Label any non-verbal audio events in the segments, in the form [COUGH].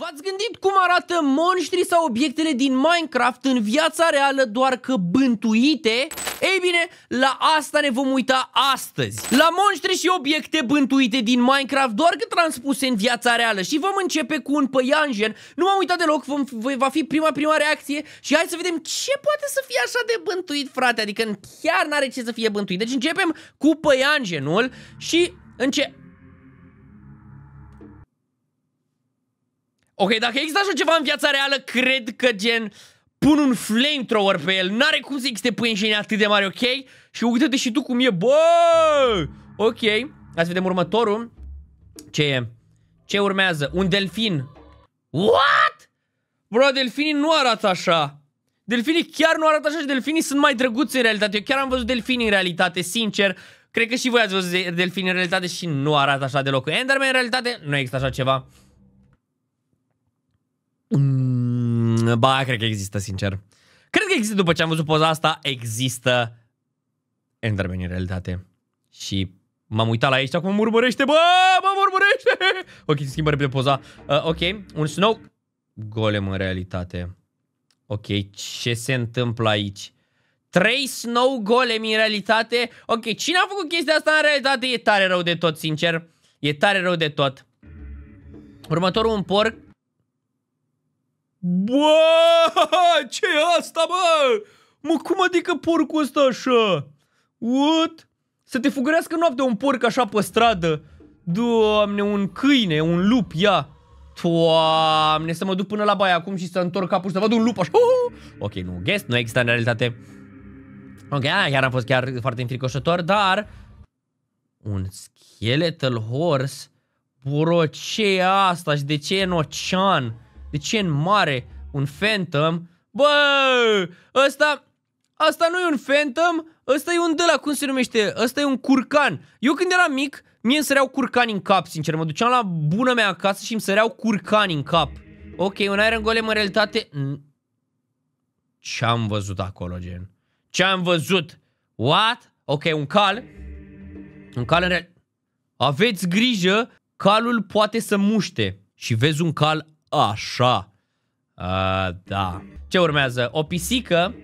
V-ați gândit cum arată monștrii sau obiectele din Minecraft în viața reală doar că bântuite? Ei bine, la asta ne vom uita astăzi. La monștri și obiecte bântuite din Minecraft doar că transpuse în viața reală și vom începe cu un păianjen. Nu m-am uitat deloc, vom, va fi prima prima reacție și hai să vedem ce poate să fie așa de bântuit, frate. Adică chiar n-are ce să fie bântuit. Deci începem cu păianjenul și înce... Ok, dacă există așa ceva în viața reală, cred că gen pun un flamethrower pe el. N-are cum să existe pâinjeni atât de mari, ok? Și uite-te și tu cum e, bă! Ok, hai să vedem următorul. Ce e? Ce urmează? Un delfin. What? Bro, delfinii nu arată așa. Delfinii chiar nu arată așa și delfinii sunt mai drăguți în realitate. Eu chiar am văzut delfini în realitate, sincer. Cred că și voi ați văzut delfini în realitate și nu arată așa deloc. Enderman în realitate nu există așa ceva. Mm, ba, cred că există, sincer. Cred că există, după ce am văzut poza asta, există Enderman în realitate. Și m-am uitat la ei și acum mă urmărește, bă, mă urmărește! [LAUGHS] Ok, se schimbă repede poza. Uh, ok, un snow golem în realitate. Ok, ce se întâmplă aici? Trei snow golemi în realitate? Ok, cine a făcut chestia asta în realitate? E tare rău de tot, sincer. E tare rău de tot. Următorul un porc Bă, ce e asta, bă? Mă, cum adică porcul ăsta așa? What? Să te fugărească noaptea un porc așa pe stradă. Doamne, un câine, un lup, ia. Doamne, să mă duc până la baie acum și să întorc capul și să văd un lup așa. Ok, nu, guest, nu există în realitate. Ok, aia chiar a fost chiar foarte înfricoșător, dar... Un skeletal horse? Bro, ce e asta și de ce e în ocean? De ce în mare? Un Phantom? Bă, ăsta... Asta nu e un Phantom, ăsta e un de la, cum se numește? Ăsta e un curcan. Eu când eram mic, mie îmi săreau curcani în cap, sincer. Mă duceam la bună mea acasă și îmi săreau curcani în cap. Ok, un Iron Golem în realitate... Ce-am văzut acolo, gen? Ce-am văzut? What? Ok, un cal. Un cal în real... Aveți grijă, calul poate să muște. Și vezi un cal Așa. Uh, da. Ce urmează? O pisică.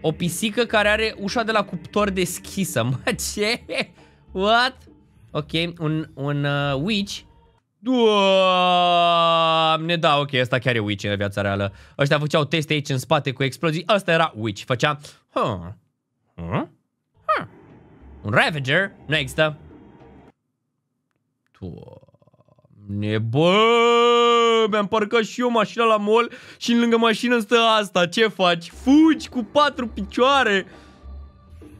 O pisică care are ușa de la cuptor deschisă. [LAUGHS] Mă, ce? What? Ok, un, un uh, witch. Doamne, da, ok, asta chiar e witch în viața reală. Ăștia făceau teste aici în spate cu explozii. Asta era witch. Făcea... Huh. Huh? Huh. Un Ravager? Nu există. Doamne, bă, mi-am parcat și eu mașina la mall și lângă mașină stă asta. Ce faci? Fugi cu patru picioare.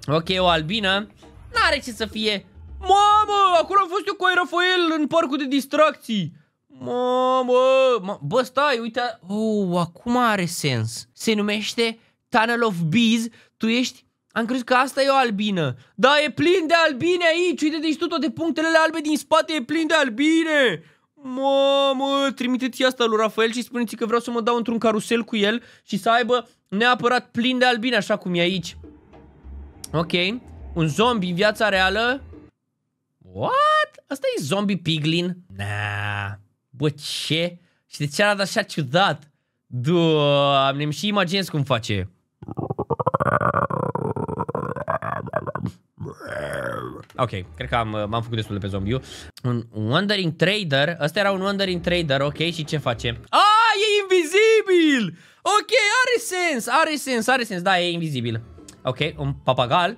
Ok, o albină. N-are ce să fie. Mamă, acolo am fost eu cu Rafael în parcul de distracții. Mamă, mă, bă, stai, uite. Oh, acum are sens. Se numește Tunnel of Bees. Tu ești am crezut că asta e o albină. Da, e plin de albine aici. Uite, deci tu toate punctele albe din spate e plin de albine. Mamă, trimiteți asta lui Rafael și spuneți că vreau să mă dau într-un carusel cu el și să aibă neapărat plin de albine, așa cum e aici. Ok, un zombie în viața reală. What? Asta e zombie piglin? Nah. Bă, ce? Și de ce arată așa ciudat? Doamne, mi și imaginez cum face. Ok, cred că am, m-am făcut destul de pe zombiu. Un Wandering Trader. Ăsta era un Wandering Trader, ok, și ce face? Ah, e invizibil! Ok, are sens, are sens, are sens, da, e invizibil. Ok, un papagal.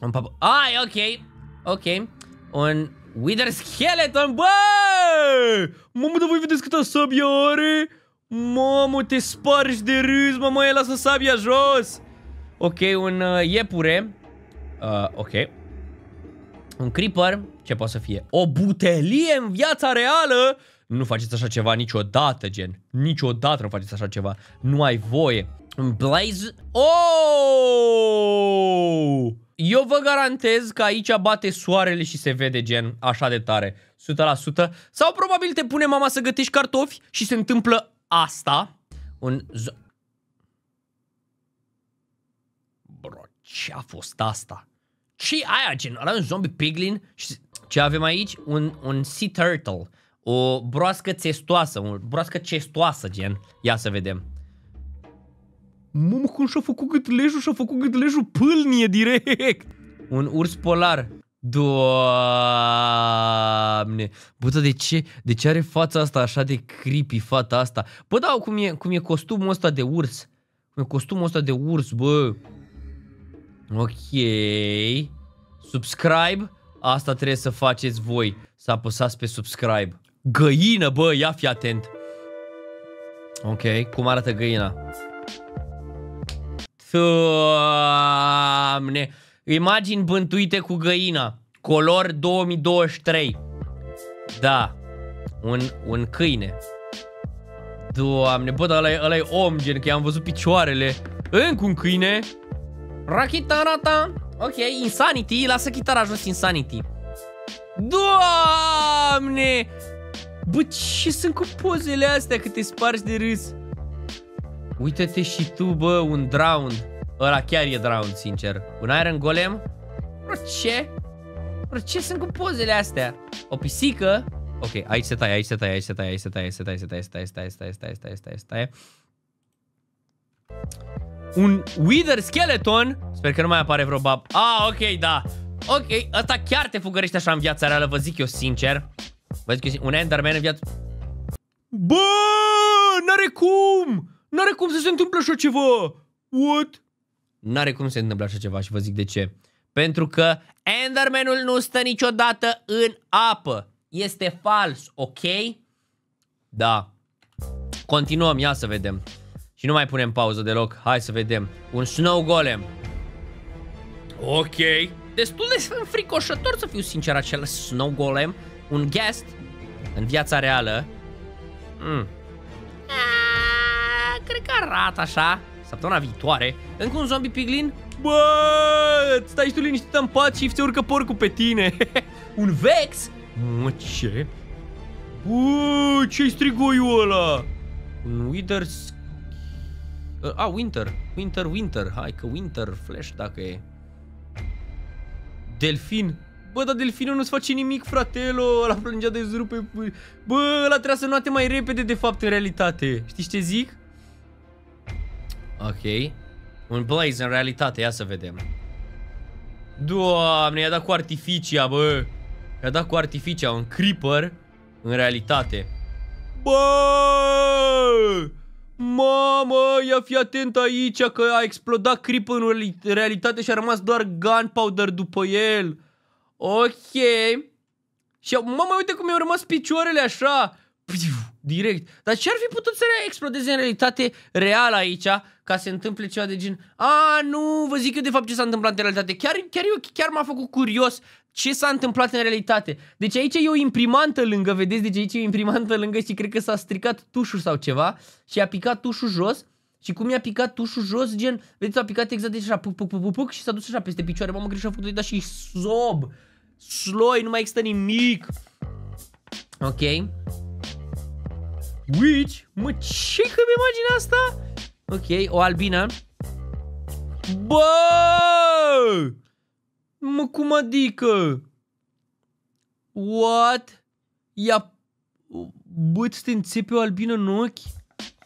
Un papa... Ah, e ok, ok. Un Wither Skeleton, bă! Mamă, dar voi vedeți câtă sabia are? Mamă, te spargi de râs, mamă, e lasă sabia jos. Ok, un uh, iepure. Uh, ok. Un creeper. Ce poate să fie? O butelie în viața reală? Nu faceți așa ceva niciodată, gen. Niciodată nu faceți așa ceva. Nu ai voie. Un blaze... Oh! Eu vă garantez că aici bate soarele și se vede gen așa de tare. 100%. Sau probabil te pune mama să gătești cartofi și se întâmplă asta. Un... Bro, ce a fost asta? Ce aia, gen, ăla un zombie piglin și ce avem aici? Un, un sea turtle. O broască testoasă, o broască cestoasă, gen. Ia să vedem. Mamă, cum și-a făcut gâtlejul, și-a făcut gâtlejul pâlnie direct. Un urs polar. Doamne. Bă, de ce, de ce are fața asta așa de creepy, fata asta? Bă, da, cum e, cum e costumul ăsta de urs. Cum e costumul ăsta de urs, bă. Ok. Subscribe. Asta trebuie să faceți voi. Să apăsați pe subscribe. Găină, bă, ia fi atent. Ok, cum arată găina? Doamne. Imagini bântuite cu găina. Color 2023. Da. Un, un câine. Doamne, bă, dar ăla e, ăla e om, gen, că i-am văzut picioarele. Încă un câine. Rachitarata. Ok, Insanity. Lasă chitara jos, Insanity. Doamne! Bă, ce sunt cu pozele astea cât te spargi de râs? Uită-te și tu, bă, un drown. Ăla chiar e drown, sincer. Un Iron Golem? Bă, ce? Bă, ce sunt cu pozele astea? O pisică? Ok, aici se taie, aici se taie, aici se taie, aici se taie, aici se taie, aici se taie, stai, stai, stai, stai, stai, stai, stai. Un Wither Skeleton? Sper că nu mai apare vreo bab. Ah, ok, da. Ok, ăsta chiar te fugărește așa în viața reală, vă zic eu sincer. Vă zic eu sincer, un Enderman în viață... Bă, n-are cum! N-are cum să se întâmple așa ceva! What? N-are cum să se întâmple așa ceva și vă zic de ce. Pentru că Endermanul nu stă niciodată în apă. Este fals, ok? Da. Continuăm, ia să vedem. Și nu mai punem pauză deloc. Hai să vedem. Un snow golem. Ok. Destul de înfricoșător să fiu sincer acel snow golem. Un guest în viața reală. Mm. A, cred că arată așa. Săptămâna viitoare. Încă un zombie piglin? Bă, stai și tu liniștit în pat și se urcă porcul pe tine. [LAUGHS] un vex? Mă, ce? Bă, ce-i strigoiul ăla? Un wither... A, ah, winter. Winter, winter. Hai că winter flash dacă e. Delfin. Bă, dar delfinul nu-ți face nimic, fratelo. Ăla plângea de zru pe... Bă, ăla trebuia să noate mai repede, de fapt, în realitate. Știți ce zic? Ok. Un blaze în realitate, ia să vedem. Doamne, i-a dat cu artificia, bă. I-a dat cu artificia, un creeper în realitate. Bă! Mamă, ia fi atent aici că a explodat creeper în realitate și a rămas doar gunpowder după el. Ok. Și mamă, uite cum mi-au rămas picioarele așa. Direct. Dar ce ar fi putut să explodeze în realitate reală aici ca să se întâmple ceva de gen A, nu, vă zic eu de fapt ce s-a întâmplat în realitate. Chiar, chiar, eu, chiar m-a făcut curios ce s-a întâmplat în realitate. Deci aici e o imprimantă lângă, vedeți? Deci aici e o imprimantă lângă și cred că s-a stricat tușul sau ceva și a picat tușul jos și cum i-a picat tușul jos, gen, vedeți, a picat exact de așa, puc, puc, puc, puc, puc și s-a dus așa peste picioare. Mamă, greșit a făcut da și sob. Sloi, nu mai există nimic. Ok. Witch? Mă, ce că imaginea asta? Ok, o albină. Bă! Mă, cum adică? What? Ia... Bă, te înțepe o albină în ochi?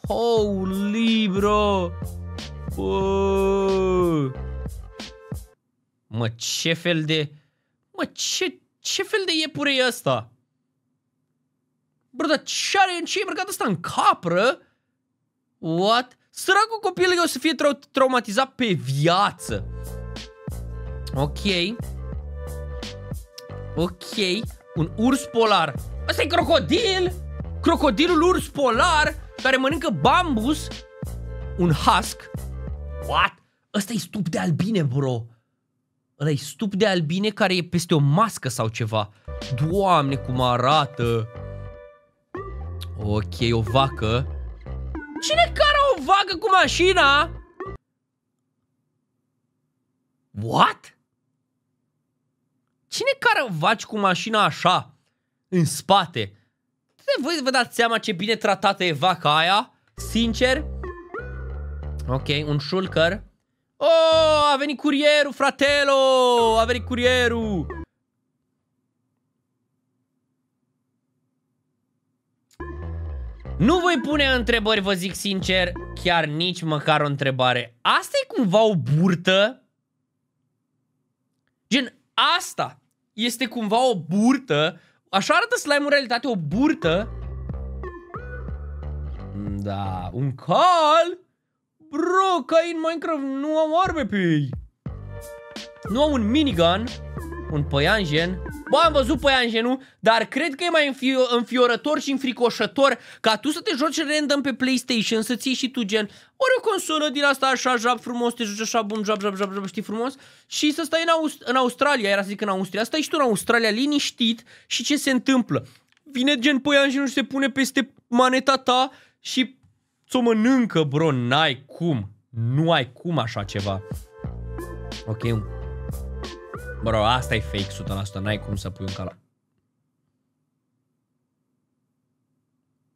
Holy, bro! Bă! Mă, ce fel de... Mă, ce, ce fel de iepure e ăsta? Bă, dar ce are în ce e mărcat ăsta în capră? What? Săracul copil o să fie trau traumatizat pe viață. Ok. Ok. Un urs polar. Asta e crocodil? Crocodilul urs polar care mănâncă bambus? Un husk? What? Ăsta e stup de albine, bro. Ăla e stup de albine care e peste o mască sau ceva. Doamne, cum arată. Ok, o vacă. Cine care o vacă cu mașina? What? Cine care vaci cu mașina așa? În spate? Voi vă dați seama ce bine tratată e vaca aia? Sincer? Ok, un shulker. Oh, a venit curierul, fratelo! A venit curierul! Nu voi pune întrebări, vă zic sincer, chiar nici măcar o întrebare. Asta e cumva o burtă? Gen, asta este cumva o burtă? Așa arată slime în realitate, o burtă? Da, un cal? Bro, ca în Minecraft nu au arme pe ei. Nu au un minigun, un păianjen. Bă, am văzut păianjenul, dar cred că e mai înfi- înfiorător și înfricoșător ca tu să te joci random pe PlayStation, să ții și tu gen ori o consolă din asta așa, jab frumos, te joci așa, bun, jab, jab, jab, jab, știi frumos, și să stai în, Aust- în Australia, era să zic în Austria, stai și tu în Australia liniștit și ce se întâmplă? Vine gen păianjenul și se pune peste maneta ta și ți-o mănâncă, bro, n-ai cum. Nu ai cum așa ceva. Ok, Bro, asta e fake 100%, n-ai cum să pui un cala.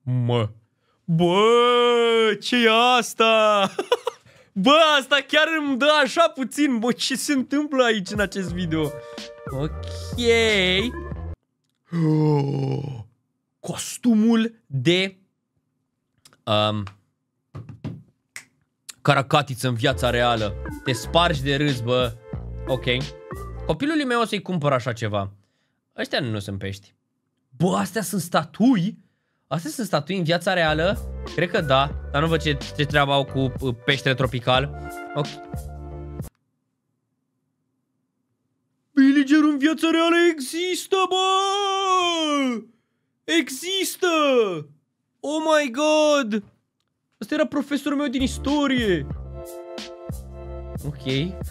Mă. Bă, ce e asta? [LAUGHS] Bă, asta chiar îmi dă așa puțin. Bă, ce se întâmplă aici în acest video? Ok. Oh, [GASPS] costumul de um, caracatiță în viața reală. Te spargi de râs, bă. Ok. Copilului meu o să-i cumpăr așa ceva. Ăștia nu sunt pești. Bă, astea sunt statui? Astea sunt statui în viața reală? Cred că da, dar nu văd ce, ce treabă au cu uh, peștele tropical. Ok. Villager în viața reală există, bă! Există! Oh my god! Asta era profesorul meu din istorie. Ok,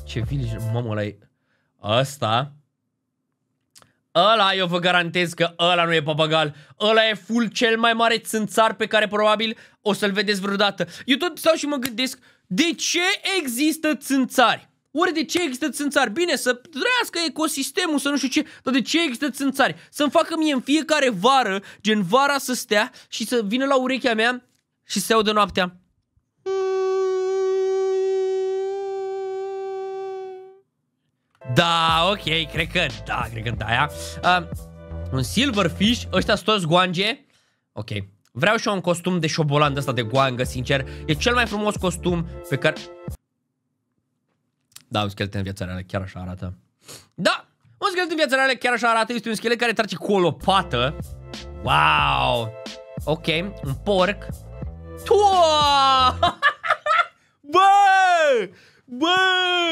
ce villager, mamă, ăla e... Ăsta Ăla, eu vă garantez că ăla nu e papagal. Ăla e full cel mai mare țânțar pe care probabil o să-l vedeți vreodată. Eu tot stau și mă gândesc, de ce există țânțari? Ori de ce există țânțari? Bine, să trăiască ecosistemul, să nu știu ce, dar de ce există țânțari? Să-mi facă mie în fiecare vară, gen vara să stea și să vină la urechea mea și să se audă noaptea. Da, ok, cred că da, cred că da, ia. Uh, un silverfish, ăștia sunt toți guange. Ok. Vreau și eu un costum de șobolan de ăsta de guangă, sincer. E cel mai frumos costum pe care... Da, un schelet în viața reală, chiar așa arată. Da, un schelet în viața reală chiar așa arată. Este un schelet care trage cu o lopată. Wow! Ok, un porc. Tua! [LAUGHS] Bă! Bă!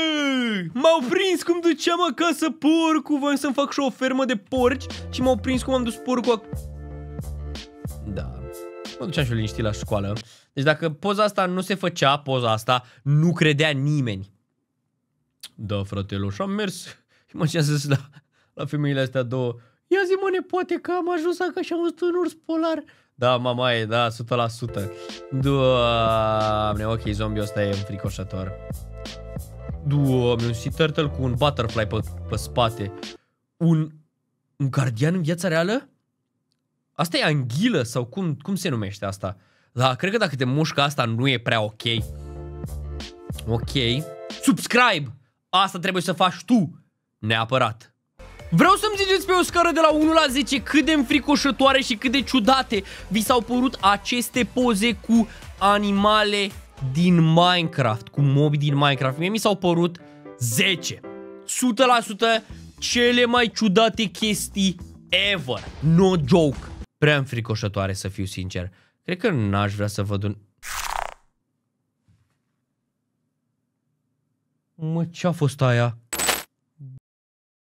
M-au prins cum duceam acasă porcul, voiam să-mi fac și o fermă de porci și m-au prins cum am dus porcul ac- Da, mă duceam și eu liniștit la școală. Deci dacă poza asta nu se făcea, poza asta, nu credea nimeni. Da, fratelo, și am mers, imaginează la, la femeile astea două. Ia zi mă, poate că am ajuns acasă și am văzut un urs polar. Da, mama e, da, 100%. Doamne, ok, zombiul ăsta e înfricoșător. Doamne, un sea turtle cu un butterfly pe, pe spate. Un, un gardian în viața reală? Asta e anghilă sau cum, cum se numește asta? Da, cred că dacă te mușcă asta nu e prea ok. Ok. Subscribe! Asta trebuie să faci tu. Neapărat. Vreau să-mi ziceți pe o scară de la 1 la 10 cât de înfricoșătoare și cât de ciudate vi s-au părut aceste poze cu animale din Minecraft, cu mobi din Minecraft. Mie mi s-au părut 10. 100% cele mai ciudate chestii ever. No joke. Prea înfricoșătoare să fiu sincer. Cred că n-aș vrea să văd un... Mă, ce-a fost aia?